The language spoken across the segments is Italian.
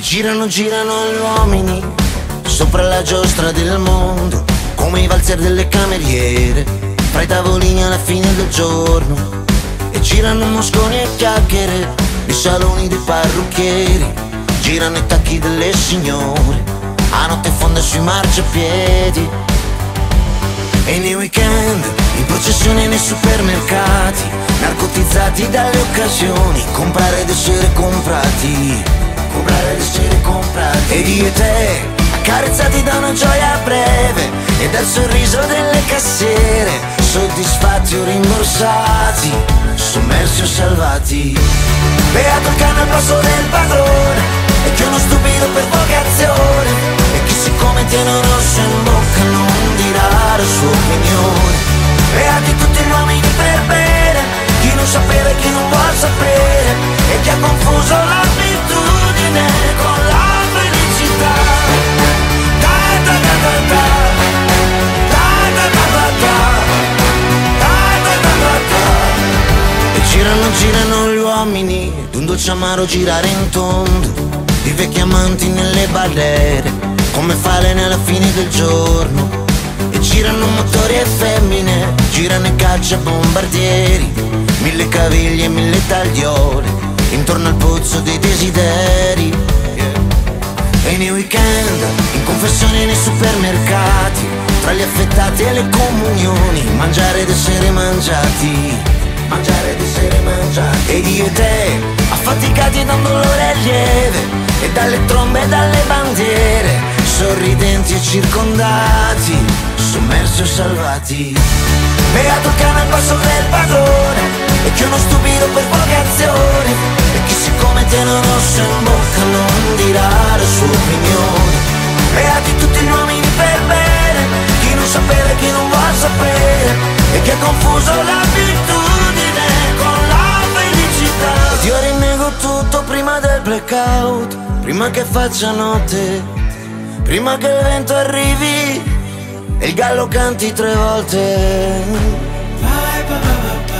girano, girano gli uomini sopra la giostra del mondo, come i valzer delle cameriere, fra i tavolini alla fine del giorno. E girano mosconi e chiacchiere nei saloni dei parrucchieri, girano i tacchi delle signore, a notte fonda sui marciapiedi. E nei weekend, in processione nei supermercati, narcotizzati dalle occasioni, comprare ed essere comprati, comprare ed essere comprati. Ed io e te, accarezzati da una gioia breve e dal sorriso delle cassiere, soddisfatti o rimborsati, sommersi o salvati. Beato il cane al passo del padrone, e che uno stupido per vocazione, e chi siccome tiene un rosso in bocca non dirà la sua opinione. Beati girano, girano gli uomini, d'un dolce amaro girare in tondo, di vecchi amanti nelle barriere, come falene alla fine del giorno. E girano motori e femmine, girano i cacciabombardieri, mille caviglie e mille tagliole, intorno al pozzo dei desideri. E nei weekend, in confessione nei supermercati, tra gli affettati e le comunioni, mangiare ed essere mangiati, mangiare ed essere mangiati. Ed io e te, affaticati da un dolore lieve, e dalle trombe e dalle bandiere, sorridenti e circondati, sommersi o salvati. Beato il cane al passo del padrone, e che uno stupido per vocazione, e chi siccome tiene un rosso in bocca non dirà la sua opinione. Beati tutti gli uomini per bene, chi non sapere, chi non vuol sapere, e chi ha confuso l'abitudine blackout, prima che faccia notte, prima che il vento arrivi e il gallo canti tre volte. Beato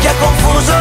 E chi ha confuso